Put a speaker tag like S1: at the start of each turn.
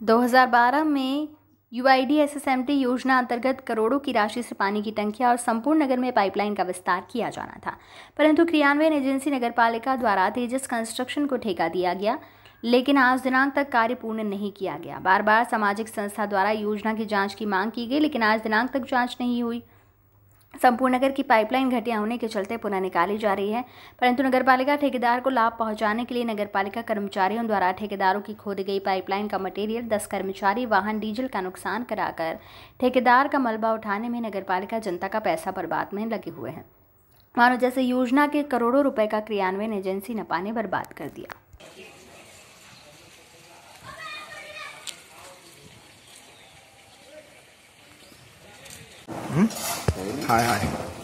S1: 2012 में you I D योजना अंतर्गत करोड़ों की राशि से पानी की टंकियाँ और संपूर्ण नगर में पाइपलाइन का विस्तार किया जाना था। परंतु क्रियान्वयन एजेंसी नगर पालिका द्वारा तेजस कंस्ट्रक्शन को ठेका दिया गया, लेकिन आज दिनांक तक कार्य पूर्ण नहीं किया गया। बार बार सामाजिक संस्था द्वारा योजना की जाँच की मांग की गई, लेकिन आज दिनांक तक जाँच नहीं हुई। संपूर्ण नगर की पाइपलाइन घटिया होने के चलते पुनः निकाली जा रही है। परंतु नगरपालिका ठेकेदार को लाभ पहुँचाने के लिए नगरपालिका कर्मचारियों द्वारा ठेकेदारों की खोदी गई पाइपलाइन का मटेरियल, दस कर्मचारी वाहन, डीजल का नुकसान कराकर ठेकेदार का मलबा उठाने में नगरपालिका जनता का पैसा बर्बाद में लगे हुए हैं। मानो जैसे योजना के करोड़ों रुपए का क्रियान्वयन एजेंसी नपा ने बर्बाद कर दिया।
S2: 系，系。